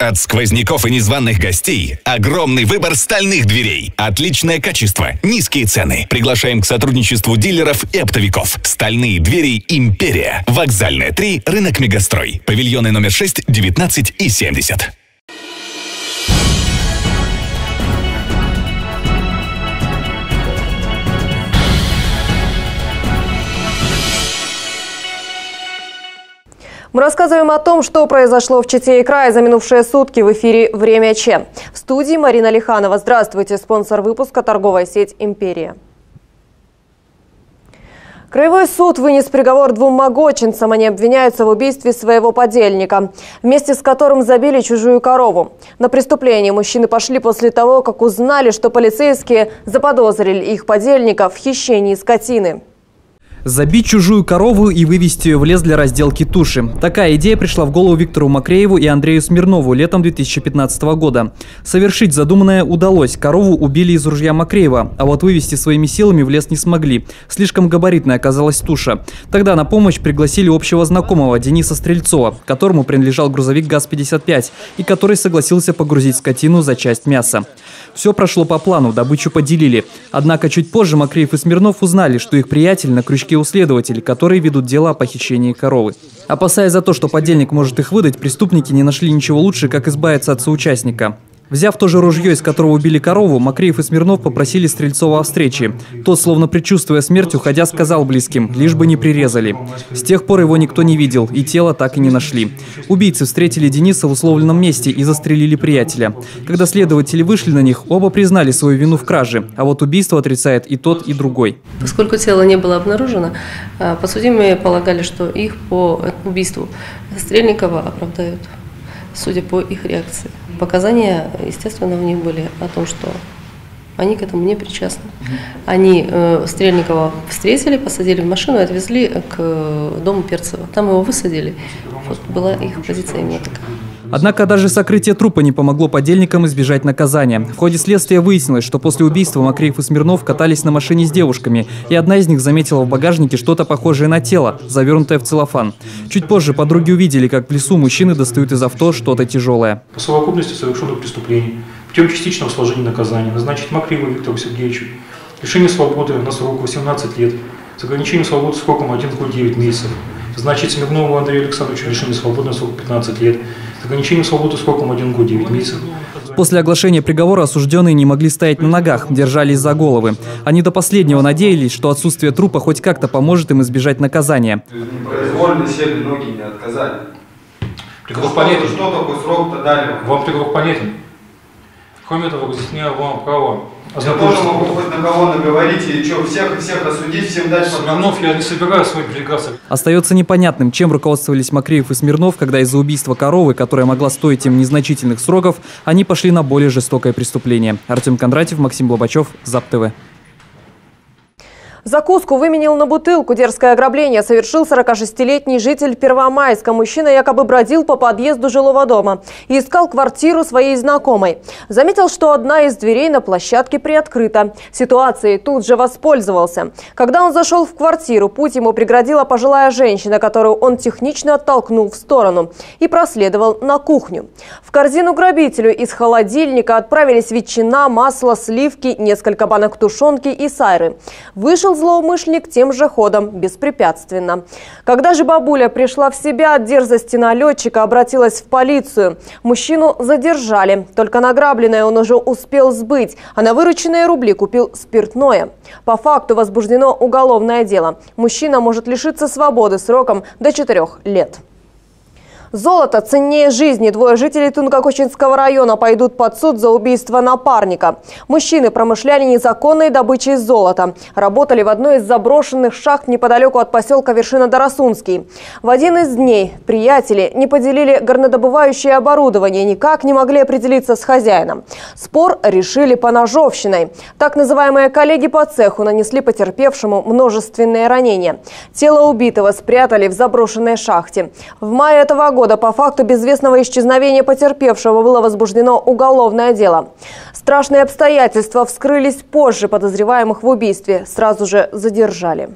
От сквозняков и незваных гостей огромный выбор стальных дверей. Отличное качество, низкие цены. Приглашаем к сотрудничеству дилеров и оптовиков. Стальные двери «Империя». Вокзальная 3, рынок Мегастрой. Павильоны номер 6, 19 и 70. Мы рассказываем о том, что произошло в Чите и крае за минувшие сутки в эфире «Время Че». В студии Марина Лиханова. Здравствуйте. Спонсор выпуска – торговая сеть «Империя». Краевой суд вынес приговор двум могочинцам. Они обвиняются в убийстве своего подельника, вместе с которым забили чужую корову. На преступление мужчины пошли после того, как узнали, что полицейские заподозрили их подельника в хищении скотины. Забить чужую корову и вывести ее в лес для разделки туши. Такая идея пришла в голову Виктору Макрееву и Андрею Смирнову летом 2015 года. Совершить задуманное удалось. Корову убили из ружья Макреева, а вот вывести своими силами в лес не смогли. Слишком габаритная оказалась туша. Тогда на помощь пригласили общего знакомого Дениса Стрельцова, которому принадлежал грузовик ГАЗ-55 и который согласился погрузить скотину за часть мяса. Все прошло по плану, добычу поделили. Однако чуть позже Макреев и Смирнов узнали, что их приятель на крючке у следователей, которые ведут дело о похищении коровы. Опасаясь за то, что подельник может их выдать, преступники не нашли ничего лучше, как избавиться от соучастника. Взяв то же ружье, из которого убили корову, Макреев и Смирнов попросили Стрельцова о встрече. Тот, словно предчувствуя смерть, уходя, сказал близким, лишь бы не прирезали. С тех пор его никто не видел, и тело так и не нашли. Убийцы встретили Дениса в условленном месте и застрелили приятеля. Когда следователи вышли на них, оба признали свою вину в краже, а вот убийство отрицает и тот, и другой. Поскольку тело не было обнаружено, а, подсудимые полагали, что их по убийству Стрельникова оправдают, судя по их реакции. Показания, естественно, у них были о том, что они к этому не причастны. Они э, Стрельникова встретили, посадили в машину и отвезли к э, дому Перцева. Там его высадили. Вот была их позиция именно такая. Однако даже сокрытие трупа не помогло подельникам избежать наказания. В ходе следствия выяснилось, что после убийства Макреев и Смирнов катались на машине с девушками, и одна из них заметила в багажнике что-то похожее на тело, завернутое в целлофан. Чуть позже подруги увидели, как в лесу мужчины достают из авто что-то тяжелое. По совокупности совершенных преступлений, путем частичного сложения наказания, назначить Макрееву Виктору Сергеевичу лишение свободы на срок 18 лет с ограничением свободы сроком 1 год 9 месяцев, назначить Смирнову Андрею Александровичу лишение свободы на срок 15 лет с ограничением свободы сроком 1 год 9 месяцев. После оглашения приговора осужденные не могли стоять на ногах, держались за головы. Они до последнего надеялись, что отсутствие трупа хоть как-то поможет им избежать наказания. Произвольно сели, ноги не отказали. Приговор понятен? Что такой срок-то дали? Вам приговор понятен? Кроме того, разъясняю вам право Я тоже ознакомиться. могу хоть на кого наговорить и что, всех, всех осудить, всем дать Смирнов, я не собираюсь с вами передвигаться. Остается непонятным, чем руководствовались Макреев и Смирнов, когда из-за убийства коровы, которая могла стоить им незначительных сроков, они пошли на более жестокое преступление. Артем Кондратьев, Максим Лобачев, ЗАП ТВ. Закуску выменил на бутылку. Дерзкое ограбление совершил 46-летний житель Первомайска. Мужчина якобы бродил по подъезду жилого дома и искал квартиру своей знакомой. Заметил, что одна из дверей на площадке приоткрыта. Ситуацией тут же воспользовался. Когда он зашел в квартиру, путь ему преградила пожилая женщина, которую он технично оттолкнул в сторону и проследовал на кухню. В корзину грабителю из холодильника отправились ветчина, масло, сливки, несколько банок тушенки и сайры. Вышел злоумышленник тем же ходом, беспрепятственно. Когда же бабуля пришла в себя от дерзости налетчика, обратилась в полицию. Мужчину задержали. Только награбленное он уже успел сбыть, а на вырученные рубли купил спиртное. По факту возбуждено уголовное дело. Мужчина может лишиться свободы сроком до 4 лет. Золото ценнее жизни. Двое жителей Тунгакочинского района пойдут под суд за убийство напарника. Мужчины промышляли незаконной добычей золота. Работали в одной из заброшенных шахт неподалеку от поселка Вершина-Дарасунский. В один из дней приятели не поделили горнодобывающее оборудование, никак не могли определиться с хозяином. Спор решили поножовщиной. Так называемые коллеги по цеху нанесли потерпевшему множественные ранения. Тело убитого спрятали в заброшенной шахте. В мае этого года по факту безвестного исчезновения потерпевшего было возбуждено уголовное дело. Страшные обстоятельства вскрылись позже, подозреваемых в убийстве сразу же задержали.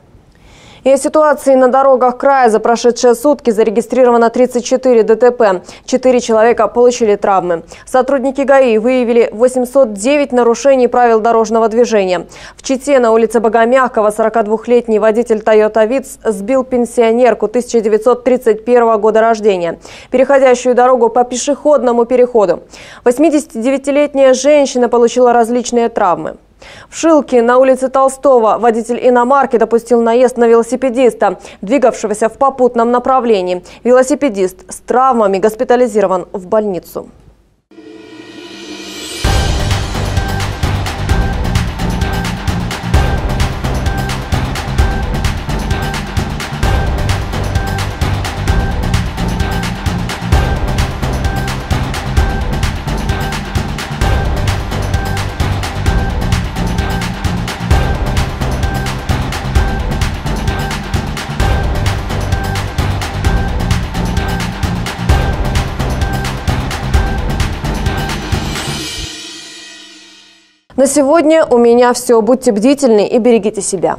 И о ситуации на дорогах края за прошедшие сутки зарегистрировано 34 ДТП. Четыре человека получили травмы. Сотрудники ГАИ выявили 809 нарушений правил дорожного движения. В Чите на улице Богомягкова 42-летний водитель Toyota Виц сбил пенсионерку 1931 года рождения, переходящую дорогу по пешеходному переходу. 89-летняя женщина получила различные травмы. В Шилке на улице Толстого водитель иномарки допустил наезд на велосипедиста, двигавшегося в попутном направлении. Велосипедист с травмами госпитализирован в больницу. На сегодня у меня все. Будьте бдительны и берегите себя.